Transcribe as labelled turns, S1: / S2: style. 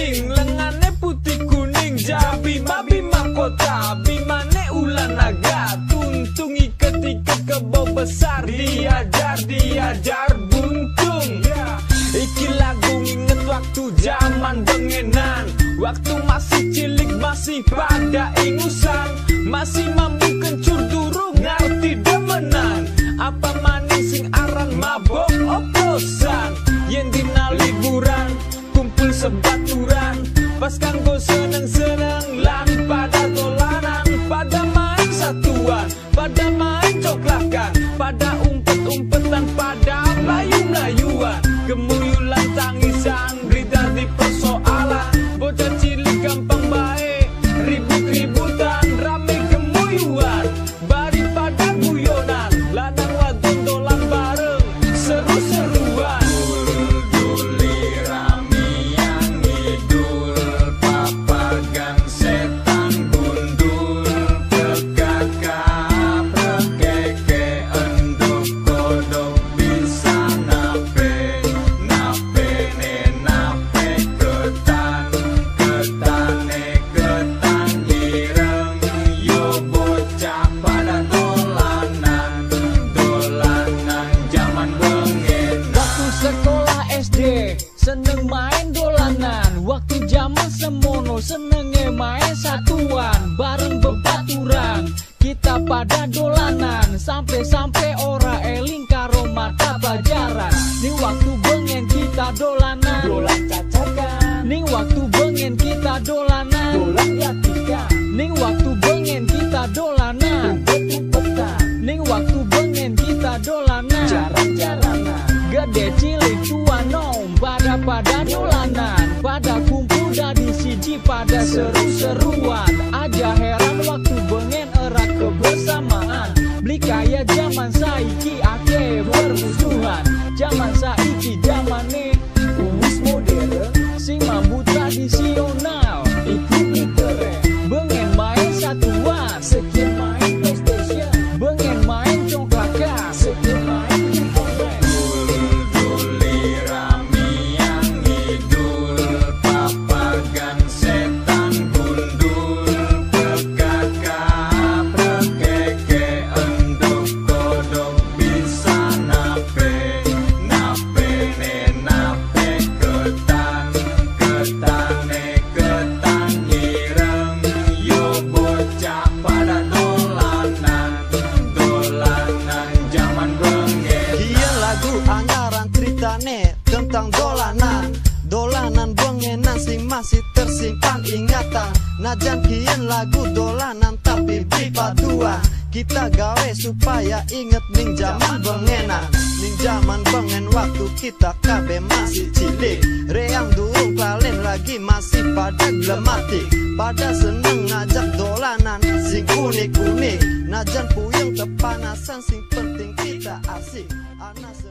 S1: kuning Lengane putih kuning Jabi mabi mahkota Bimane ulan naga Tuntungi ketika kebo besar Diajar diajar buntung. Iki lagu inget waktu zaman dengenan Waktu masih cilik masih pada ingusan Masih mampu kencur durung ngerti demenan. Apa manisin sing aran mabok oplosan yang dina liburan kumpul sebatu Was kann seneng main dolanan. Waktu zaman semono senenge main satuan. Bareng bebaturan kita pada dolanan. Sampai-sampai kaya zaman saiki ake bermusuhan. Zaman saiki zamane
S2: Umus modern
S1: sing mampu tradisional
S3: lagu anyaran ceritane tentang dolanan. Dolanan bengenan sing masih tersimpan ingatan. Najan kian lagu dolanan tapi paduan Kita gawe supaya inget ning zaman bengenan. Ning zaman bengen waktu kita kabe masih cilik. Reang durung kalen lagi masih pada glematik. Pada seneng ngajak dolanan sing unik-unik. Najan puyeng tepanasan sing penting kita asik. Anak